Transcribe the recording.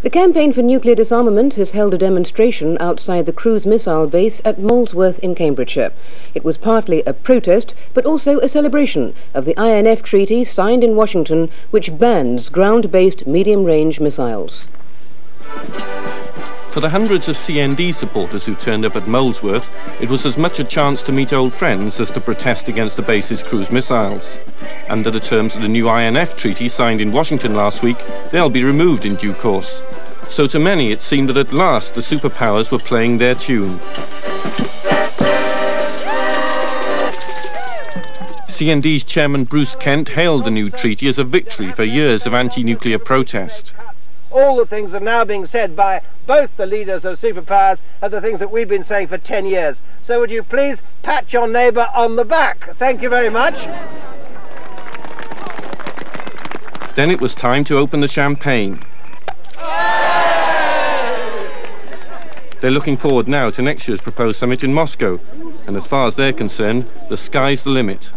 The Campaign for Nuclear Disarmament has held a demonstration outside the cruise missile base at Molesworth in Cambridgeshire. It was partly a protest, but also a celebration of the INF treaty signed in Washington, which bans ground-based medium-range missiles. For the hundreds of CND supporters who turned up at Molesworth, it was as much a chance to meet old friends as to protest against the base's cruise missiles. Under the terms of the new INF treaty signed in Washington last week, they'll be removed in due course. So to many it seemed that at last the superpowers were playing their tune. CND's chairman Bruce Kent hailed the new treaty as a victory for years of anti-nuclear protest all the things are now being said by both the leaders of superpowers are the things that we've been saying for 10 years. So would you please pat your neighbour on the back? Thank you very much. Then it was time to open the champagne. They're looking forward now to next year's proposed summit in Moscow. And as far as they're concerned, the sky's the limit.